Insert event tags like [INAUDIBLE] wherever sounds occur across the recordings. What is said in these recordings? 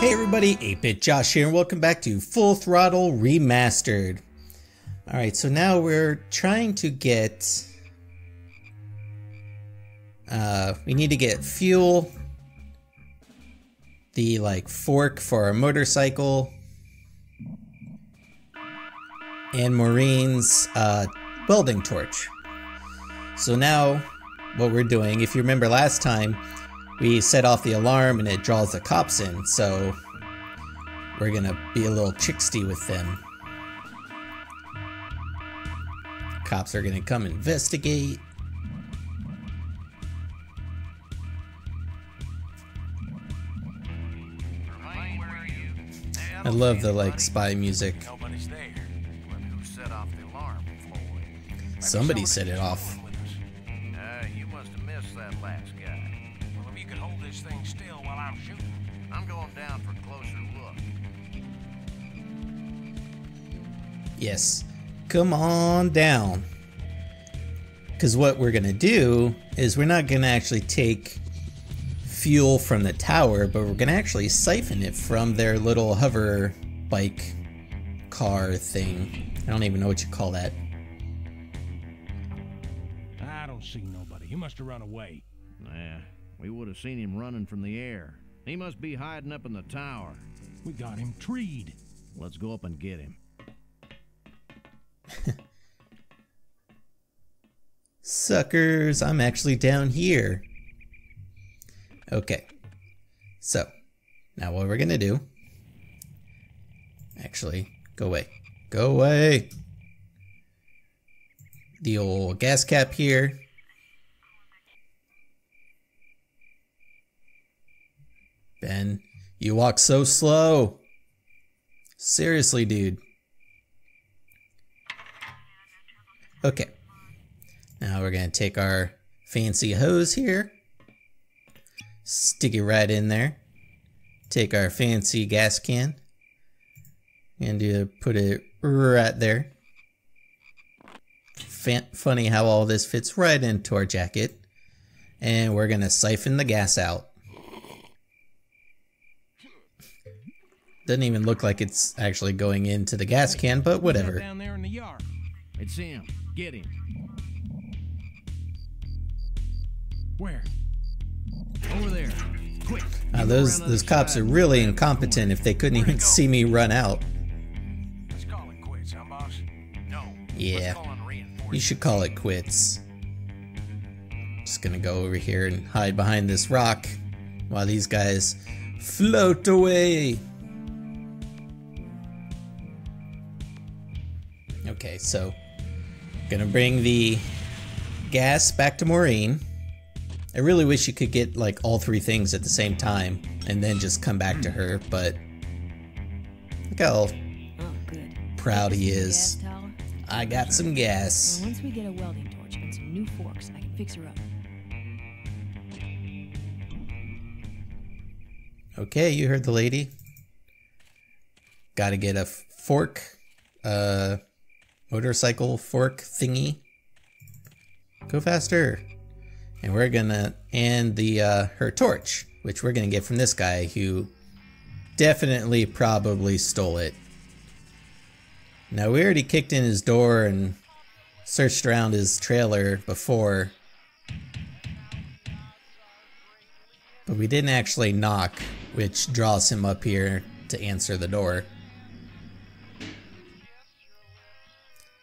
Hey everybody, 8-Bit Josh here and welcome back to Full Throttle Remastered. Alright, so now we're trying to get... Uh, we need to get fuel, the like fork for our motorcycle, and Maureen's uh, welding torch. So now what we're doing, if you remember last time, we set off the alarm and it draws the cops in, so we're gonna be a little tricksy with them. Cops are gonna come investigate. I love the like spy music. Nobody's there. Wonder who set off the alarm, Floyd. Somebody set it off. This thing still while I'm shooting. I'm going down for a closer look. Yes. Come on down. Because what we're going to do is we're not going to actually take fuel from the tower, but we're going to actually siphon it from their little hover bike car thing. I don't even know what you call that. I don't see nobody. He must have run away. Nah, we would have seen him running from the air. He must be hiding up in the tower. We got him treed. Let's go up and get him. [LAUGHS] Suckers, I'm actually down here. Okay. So, now what we're going to do. Actually, go away. Go away. The old gas cap here. Ben, you walk so slow. Seriously, dude. Okay. Now we're going to take our fancy hose here. Stick it right in there. Take our fancy gas can. And put it right there. Fan funny how all this fits right into our jacket. And we're going to siphon the gas out. Doesn't even look like it's actually going into the gas can, but whatever. Down there in the yard. It's him. Get him. Where? Over there. Quick. Uh, those those cops are really incompetent if they couldn't even see me run out. Let's call it quits, huh, boss? No. Yeah. Let's call in reinforcements. You should call it quits. Just gonna go over here and hide behind this rock while these guys float away. Okay, so gonna bring the gas back to Maureen. I really wish you could get like all three things at the same time and then just come back to her, but look how Oh, good. proud he is. I got some gas. Once we get a welding torch and some new forks, I can fix her up. Okay, you heard the lady. Gotta get a fork, uh, motorcycle fork thingy. Go faster. And we're gonna, and the, uh, her torch, which we're gonna get from this guy who definitely probably stole it. Now, we already kicked in his door and searched around his trailer before. But we didn't actually knock, which draws him up here to answer the door.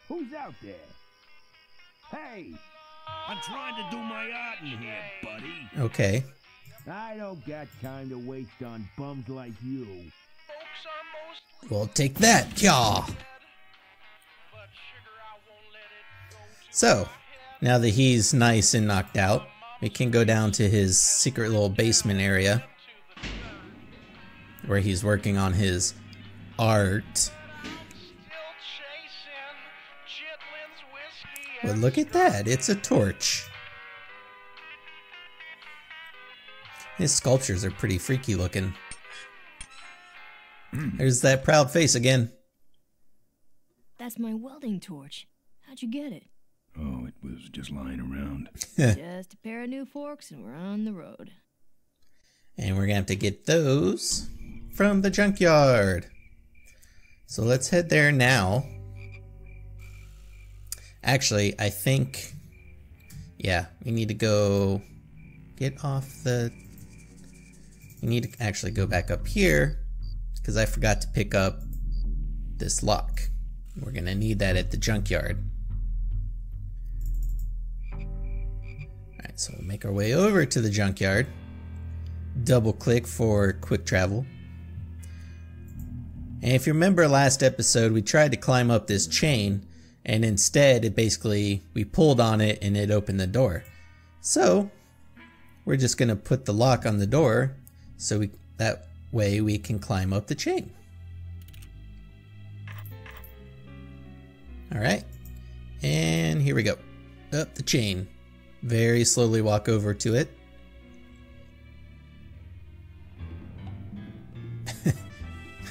Who's out there? Hey, I'm trying to do my art in here, buddy. Okay. I don't got time to waste on bums like you. Well, take that, y'all. So, now that he's nice and knocked out, we can go down to his secret little basement area where he's working on his art. Well, look at that. It's a torch. His sculptures are pretty freaky looking. Hmm. There's that proud face again. That's my welding torch. How'd you get it? Oh, it was just lying around. [LAUGHS] Just a pair of new forks and we're on the road. And we're gonna have to get those from the junkyard. So let's head there now. Actually, I think, yeah, we need to go get off the. We need to actually go back up here because I forgot to pick up this lock. We're gonna need that at the junkyard. Alright, so we'll make our way over to the junkyard. Double click for quick travel. And if you remember last episode, we tried to climb up this chain, and instead, it basically, we pulled on it and it opened the door. So, we're just gonna put the lock on the door, so we that way we can climb up the chain. Alright, and here we go. Up the chain. Very slowly walk over to it.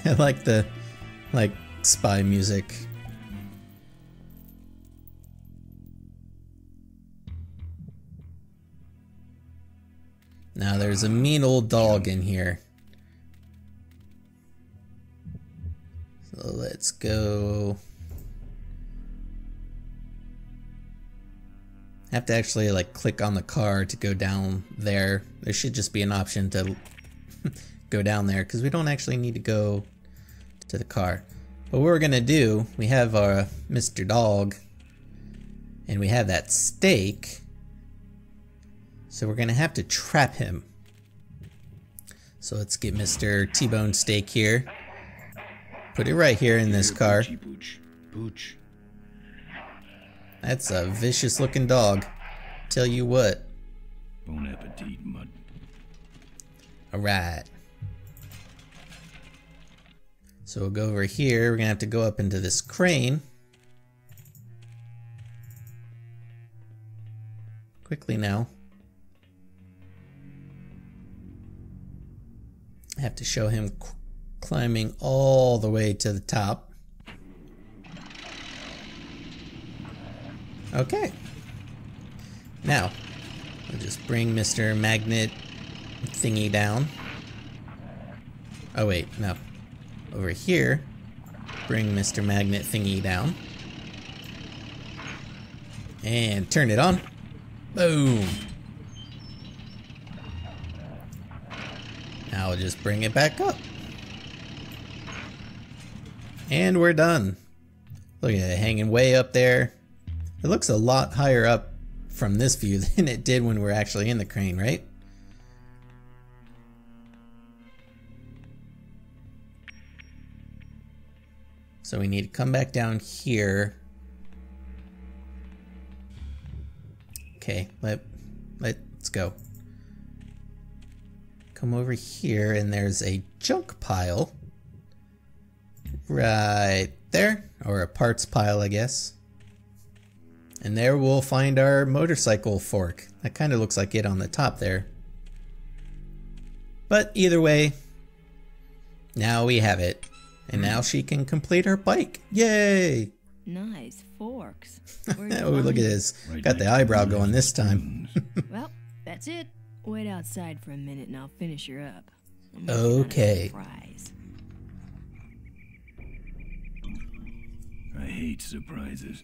[LAUGHS] I like the like spy music. Now there's a mean old dog in here. So let's go. Have to actually like click on the car to go down there. There should just be an option to [LAUGHS] go down there because we don't actually need to go to the car. But what we're gonna do, we have our uh, Mr. Dog and we have that steak. So we're gonna have to trap him. So let's get Mr. T-Bone Steak here. Put it right here in this car. Poochie Pooch. Pooch. That's a vicious looking dog. Tell you what. Bon appetit, mud. Alright. So we'll go over here. We're gonna have to go up into this crane. Quickly now. I have to show him climbing all the way to the top. Okay. Now, we'll just bring Mr. Magnet thingy down. Oh wait, no. Over here, bring Mr. Magnet thingy down. And turn it on. Boom. Now we'll just bring it back up. And we're done. Look at it hanging way up there. It looks a lot higher up from this view [LAUGHS] than it did when we're actually in the crane, right? So we need to come back down here. Okay, let let's go. Come over here and there's a junk pile. Right there. Or a parts pile, I guess. And there we'll find our motorcycle fork. That kind of looks like it on the top there. But either way, now we have it. And now she can complete her bike. Yay! Nice forks. [LAUGHS] oh, look at this. Right Got the eyebrow the going this time. Mm-hmm. Well, that's it. Wait outside for a minute and I'll finish her up. I'm working on a Okay. Surprise. I hate surprises.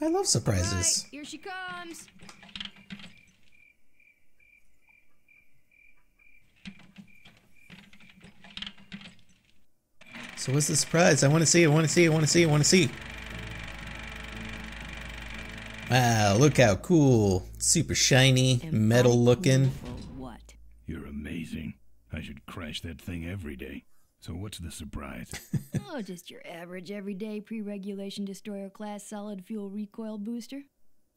I love surprises. Right, here she comes. So what's the surprise? I want to see. I want to see. I want to see. I want to see. Wow! Look how cool! Super shiny, metal looking. what? You're amazing. I should crash that thing every day. So what's the surprise? [LAUGHS] oh, just your average everyday pre-regulation destroyer class solid fuel recoil booster.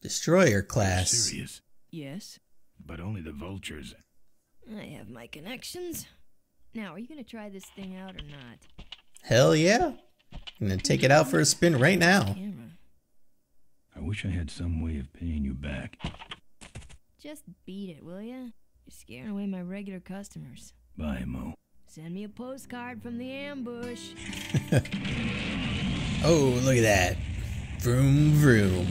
Destroyer You're class. serious. Yes. But only the vultures. I have my connections. Now, are you gonna try this thing out or not? Hell yeah! I'm gonna take it out for a spin right now. I wish I had some way of paying you back. Just beat it, will ya? You're scaring away my regular customers. Bye, Mo. Send me a postcard from the ambush. [LAUGHS] Oh, look at that! Vroom vroom.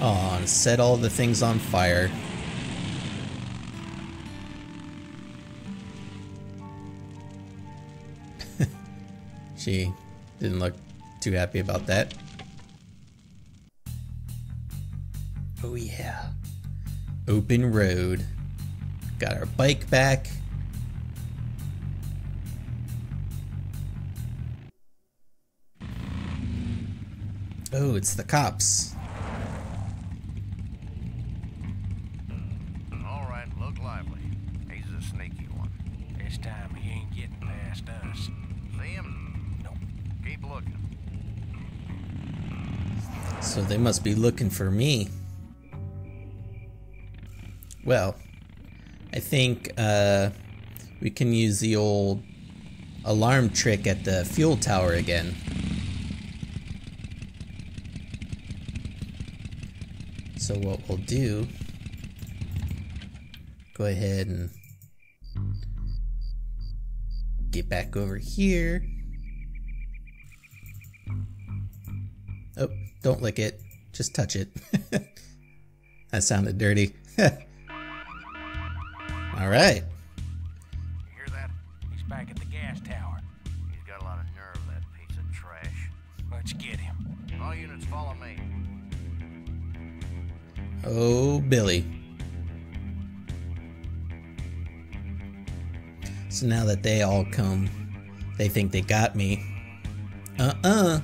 Oh, set all the things on fire. She didn't look too happy about that. Oh yeah. Open road. Got our bike back. Oh, it's the cops. They must be looking for me. Well, I think uh, we can use the old alarm trick at the fuel tower again. So what we'll do, go ahead and get back over here. Oh, don't lick it. Just touch it. [LAUGHS] that sounded dirty. [LAUGHS] All right. You hear that? He's back at the gas tower. He's got a lot of nerve, that piece of trash. Let's get him. All units follow me. Oh, Billy. So now that they all come, they think they got me. Uh-uh.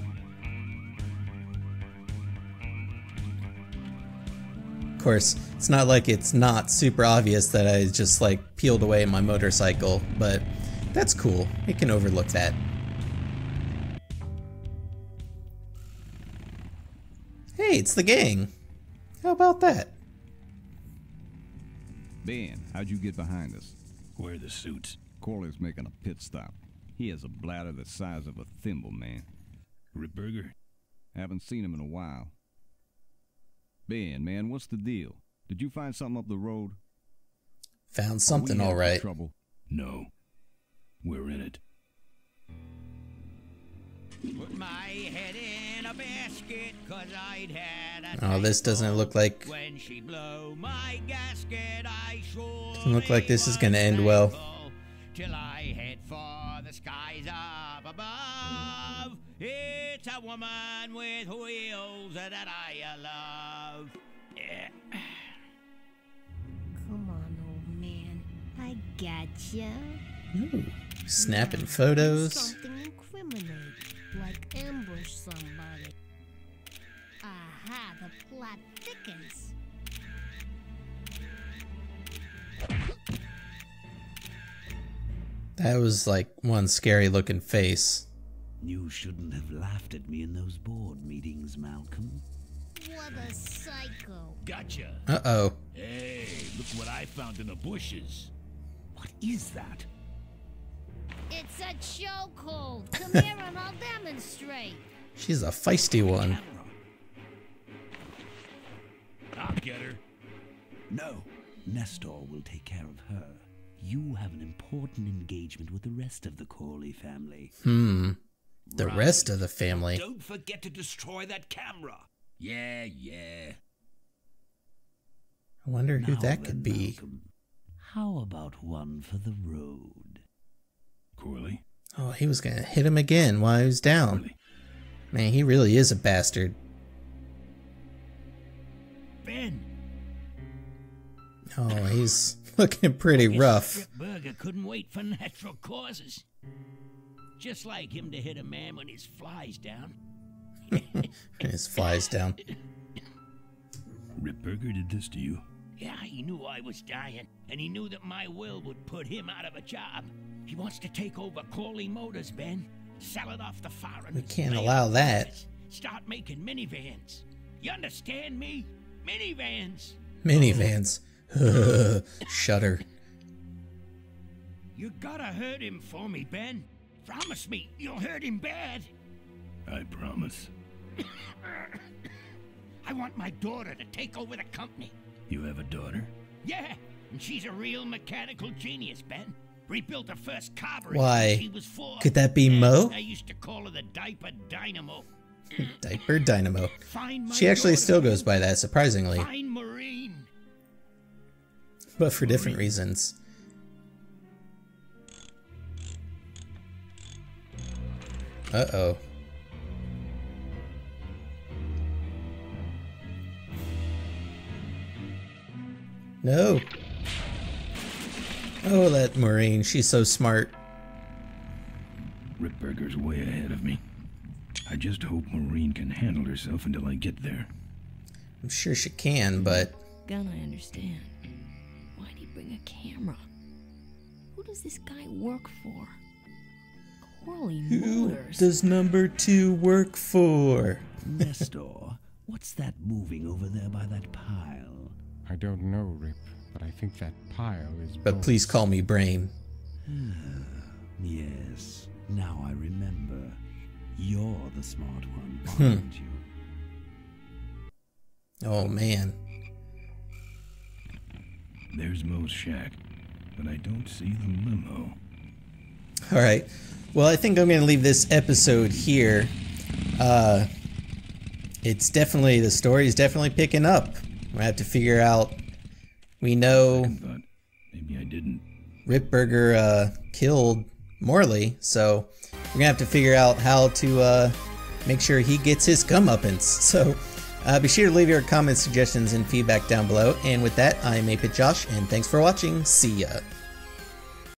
Course, it's not like it's not super obvious that I just like peeled away my motorcycle, but that's cool. It can overlook that. Hey, it's the gang. How about that? Ben, how'd you get behind us? Where are the suits? Corley's making a pit stop. He has a bladder the size of a thimble, man. Ripburger? Haven't seen him in a while. Ben, man, what's the deal? Did you find something up the road? Found something we all in for right. Trouble. No. We're in it. Put my head in a basket, cause I'd had a Oh, this doesn't look like When she blow my gasket, I sure Doesn't look like this is gonna end well. Till I head for the skies up above. It's a woman with wheels that I love. Yeah. [SIGHS] Come on, old man. I gotcha. Ooh, snapping photos. Something incriminating, like ambush somebody. Aha, the plot thickens. That was like one scary looking face. You shouldn't have laughed at me in those board meetings, Malcolm. What a psycho. Gotcha. Uh oh. Hey, look what I found in the bushes. What is that? It's a chokehold. Come here and I'll demonstrate. [LAUGHS] She's a feisty one. I'll get her. No. Nestor will take care of her. You have an important engagement with the rest of the Corley family. Hmm. The rest of the family. Don't forget to destroy that camera. Yeah, yeah. I wonder who Now that then, could be. Malcolm, how about one for the road? Corley? Oh, he was gonna hit him again while he was down. Corley? Man, he really is a bastard. Ben. Oh, he's looking pretty rough. Ripburger couldn't wait for natural causes. Just like him to hit a man when his flies down. [LAUGHS] His flies down. Ripburger did this to you? Yeah, he knew I was dying, and he knew that my will would put him out of a job. He wants to take over Corley Motors, Ben. Sell it off the foreigners. We can't allow that. workers, Start making minivans. You understand me? Minivans. Minivans. [LAUGHS] Shudder. You gotta hurt him for me, Ben. Promise me you'll hurt him bad. I promise. [COUGHS] I want my daughter to take over the company. You have a daughter? Yeah, and she's a real mechanical genius, Ben. Rebuilt the first carburetor Why? when she was four. Could that be And Mo? I used to call her the diaper dynamo. [LAUGHS] Diaper Dynamo. Find my She actually daughter, still goes by that, surprisingly. Find Maureen. But for different reasons. Uh-oh. No. Oh, that Maureen. She's so smart. Ripburger's way ahead of me. I just hope Maureen can handle herself until I get there. I'm sure she can, but Gun, I understand. Why'd he bring a camera? Who does this guy work for? Corley who Motors. does number two work for? Nestor, what's that moving over there by that pile? I don't know, Rip, but I think that pile is. But please call me Brain. Yes, now I remember. You're the smart one, Hmm. aren't you? Oh man. There's Mo's shack, but I don't see the limo. All right. Well, I think I'm going to leave this episode here. Uh, it's definitely the story is definitely picking up. We have to figure out. We know Thought maybe I didn't. Ripburger uh, killed Morley, so we're gonna have to figure out how to uh, make sure he gets his comeuppance. So uh, be sure to leave your comments, suggestions, and feedback down below. And with that, I'm 8-Bit Josh, and thanks for watching. See ya.